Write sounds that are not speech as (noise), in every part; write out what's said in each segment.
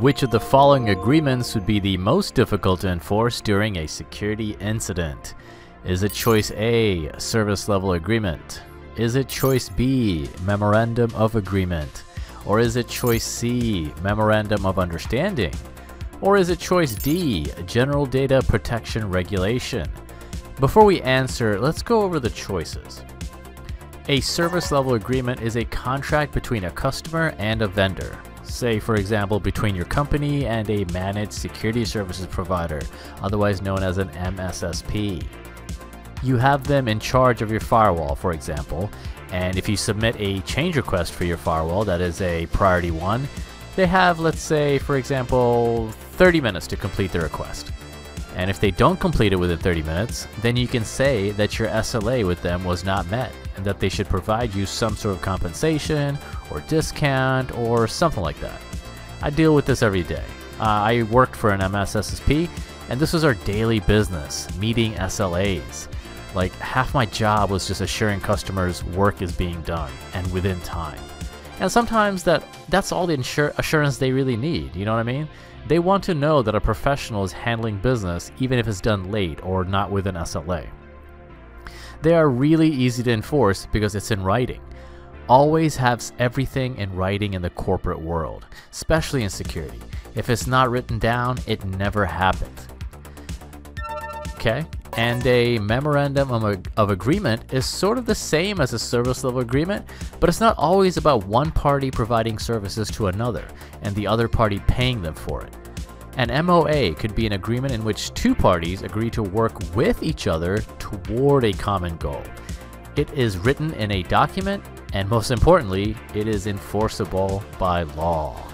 Which of the following agreements would be the most difficult to enforce during a security incident? Is it choice A, service level agreement? Is it choice B, memorandum of agreement? Or is it choice C, memorandum of understanding? Or is it choice D, general data protection regulation? Before we answer, let's go over the choices. A service level agreement is a contract between a customer and a vendor. Say, for example, between your company and a managed security services provider, otherwise known as an MSSP. You have them in charge of your firewall, for example, and if you submit a change request for your firewall that is a priority one, they have, let's say, for example, 30 minutes to complete the request. And if they don't complete it within 30 minutes, then you can say that your SLA with them was not met and that they should provide you some sort of compensation or discount or something like that. I deal with this every day. Uh, I worked for an MSSP and this was our daily business, meeting SLAs. Like half my job was just assuring customers work is being done and within time. And sometimes that that's all the insur- assurance they really need, you know what I mean? They want to know that a professional is handling business even if it's done late or not with an SLA. They are really easy to enforce because it's in writing. Always have everything in writing in the corporate world, especially in security. If it's not written down, it never happens. Okay? And a memorandum of, of, agreement is sort of the same as a service level agreement, but it's not always about one party providing services to another and the other party paying them for it. An MOA could be an agreement in which two parties agree to work with each other toward a common goal. It is written in a document, and most importantly, it is enforceable by law.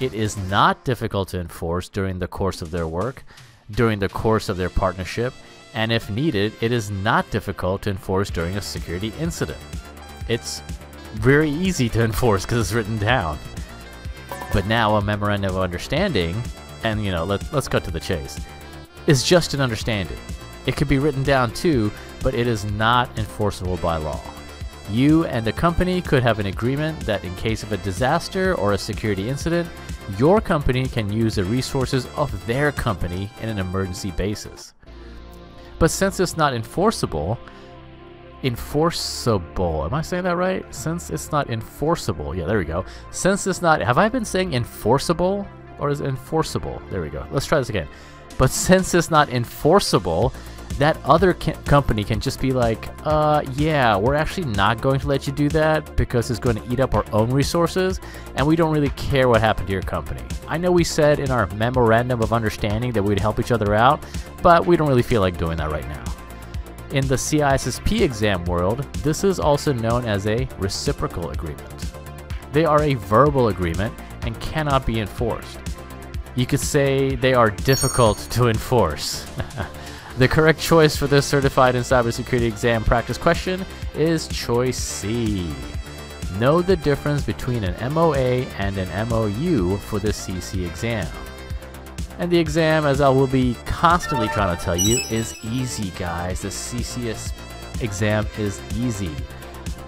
It is not difficult to enforce during the course of their work, during the course of their partnership, and if needed, it is not difficult to enforce during a security incident. It's very easy to (laughs) enforce because it's written down. But now a memorandum of understanding, and you know, let, let's cut to the chase, is just an understanding. It could be written down too, but it is not enforceable by law. You and the company could have an agreement that in case of a disaster or a security incident, your company can use the resources of their company in an emergency basis. But since it's not enforceable, enforceable, am I saying that right? Since it's not enforceable, yeah, there we go. Since it's not, have I been saying enforceable or is it enforceable? There we go. Let's try this again. But (laughs) since it's not enforceable, that other company can just be like, uh, yeah, we're actually not going to let you do that because it's going to eat up our own resources, and we don't really care what happened to your company. I know we said in our memorandum of understanding that we'd help each other out, but we don't really feel like doing that right now. In the CISSP exam world, this is also known as a reciprocal agreement. They are a verbal agreement and cannot be enforced. You could say they are difficult to enforce. (laughs) The correct choice for this certified in cybersecurity exam practice question is choice C. Know the difference between an MOA and an MOU for the CC exam. And the exam, as I will be constantly trying to tell you, is easy, guys. The CCS exam is easy.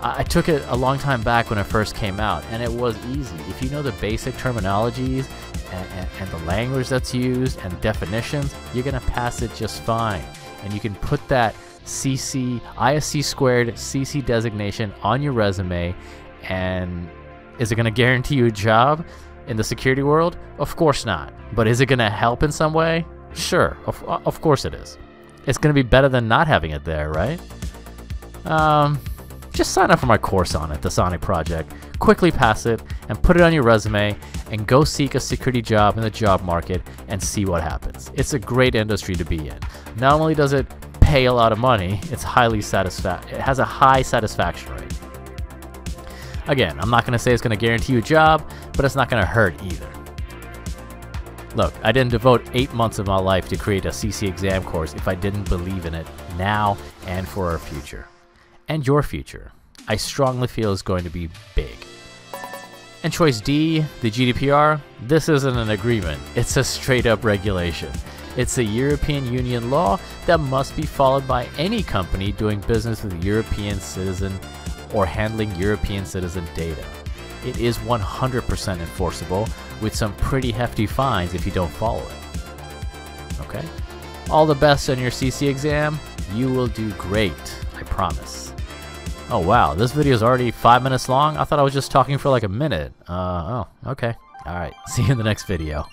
I took it a long time back when it first came out, and it was easy. If you know the basic terminologies and, and, and the language that's used and definitions, you're going to pass it just fine. And you can put that CC, ISC squared CC designation on your resume. And is it going to guarantee you a job in the security world? Of course not. But is it going to help in some way? Sure, of, of course it is. It's going to be better than not having it there, right? Um, just sign up for my course on it, the Sonic Project. Quickly pass it and put it on your resume and go seek a security job in the job market and see what happens. It's a great industry to be in. Not only does it pay a lot of money, it's highly satisfa- it has a high satisfaction rate. Again, I'm not going to say it's going to guarantee you a job, but it's not going to hurt either. Look, I didn't devote eight months of my life to create a CC exam course if I didn't believe in it now and for our future and your future, I strongly feel is going to be big. And choice D, the GDPR, this isn't an agreement, it's a straight up regulation. It's a European Union law that must be followed by any company doing business with European citizen or handling European citizen data. It is 100% enforceable with some pretty hefty fines if you don't follow it. Okay? All the best on your CC exam. You will do great. I promise. Oh wow, this video is already five minutes long? I thought I was just talking for like a minute. Uh, oh, okay. Alright, (laughs) see you in the next video.